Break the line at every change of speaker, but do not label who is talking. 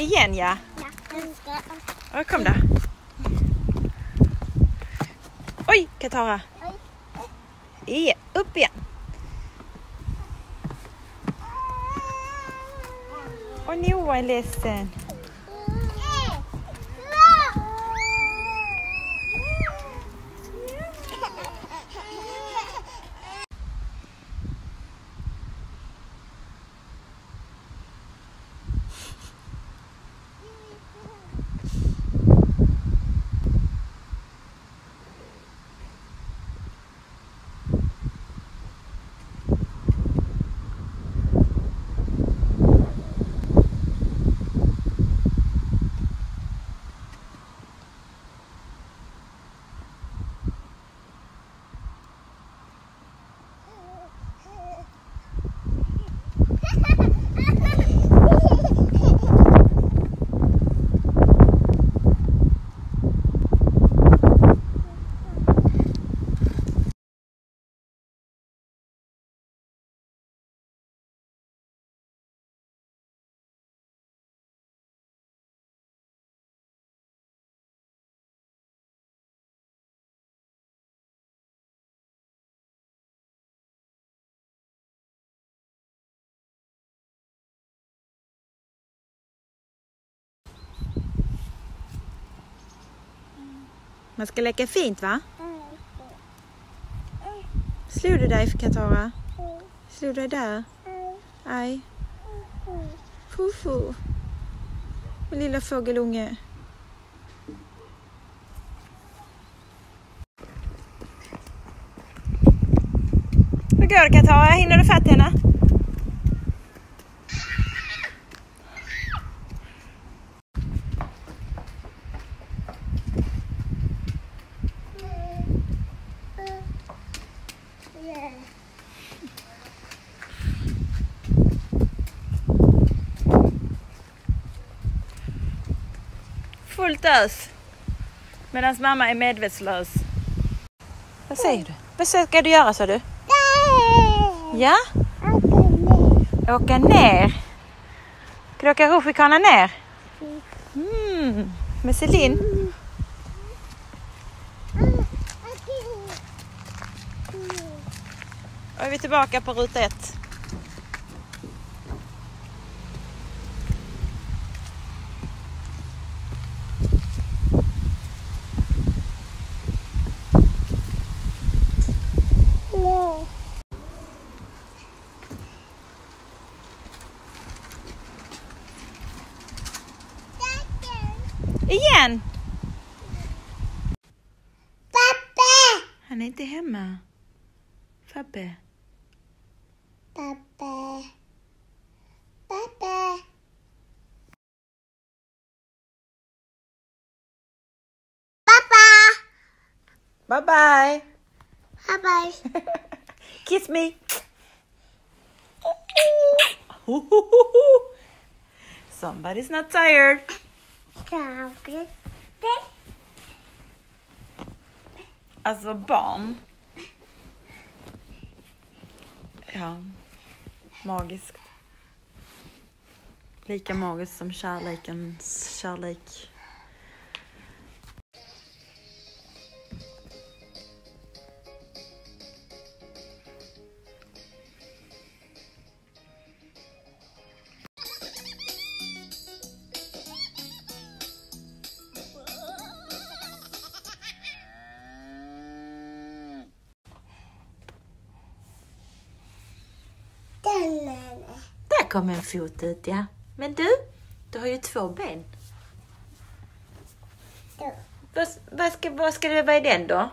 Igen ja. Oj, kom då. Oj, Katara. Igen, upp igen. Och Noah är ledsen. Man ska leka fint va? Slog du dig Katara? Slog du dig där? Aj. Fufu. Min lilla fågelunge. Hur går det Katara? Hinner du fatt henne? Fullt ös. Medan mamma är medvetslös. Vad säger du? Vad ska du göra sa du? Ja? Åka ner? Ska du åka rutschkana ner? Mm. Med Celine? Då är vi tillbaka på ruta ett. Igen!
Pappa!
Han är inte hemma. Fabbe.
Pappa. Pappa. Pappa.
Bye bye!
Pappa.
Kiss me! Somebody's not tired. Alltså barn. Ja, magiskt. Lika magiskt som kärlekens kärlek. Kom en fot ut ja. Men du, du har ju två ben.
det.
Vad, vad, ska, vad ska det vara i den då?